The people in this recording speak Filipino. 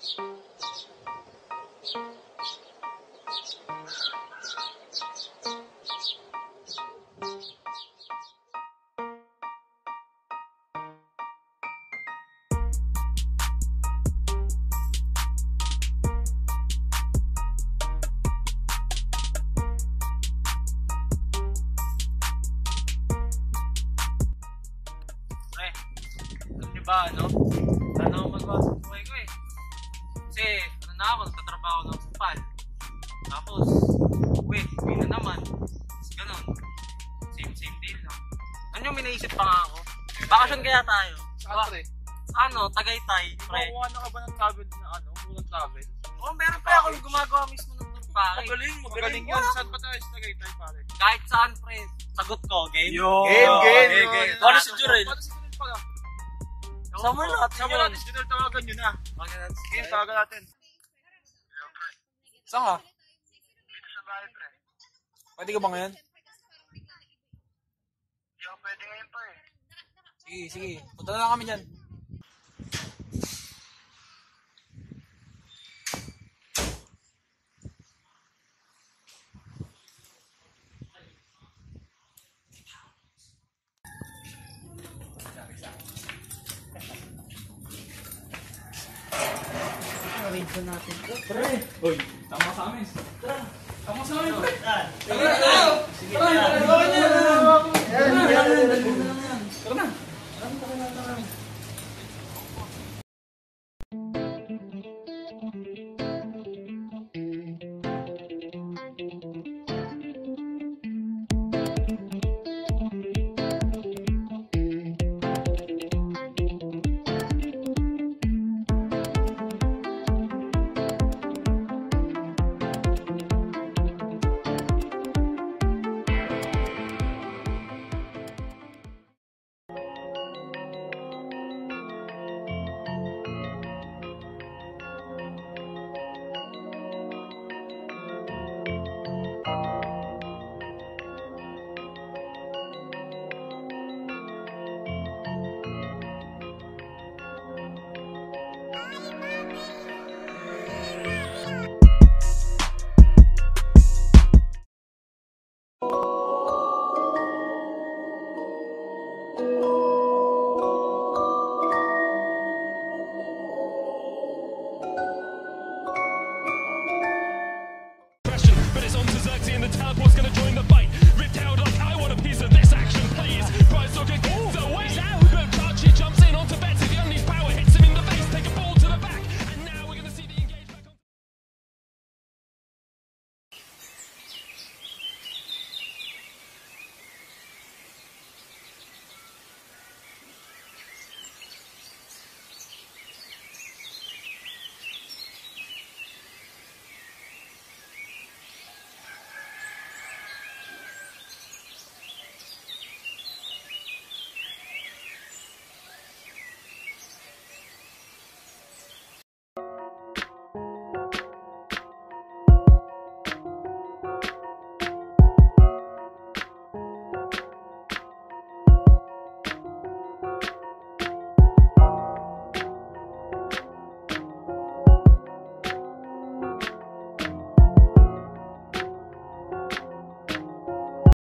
Alam niyo ba ano? Ano ako nagtatrabaho ng kupal. Tapos, uwi, uwi na naman. Tapos ganun. Same same deal lang. Ano yung minaisip pa nga ako? Bakasyon kaya tayo? Saan pre? Ano, Tagaytay, pre. Makuha na ka ba ng travel na ano? Unang travel? Oo, meron pa ako yung gumagawa mismo ng tour pare. Magaling, magaling yun. Saan pa tayo sa Tagaytay pare? Kahit saan, pre. Sagot ko, game? Yo! Game, game. game, game. Paano si Jurel? Paano si Jurel pala? Summer natin Summer yun. natin si Jurel, tawagan nyo na. Game, tawagan natin. Saan ka? Dito sa bahay pre. Pwede ka ba ngayon? Hindi ako pwede ngayon pa eh. Sige, sige. Punta na lang kami dyan. Uy, tama sa amin. Tama sa amin pre. Tara na!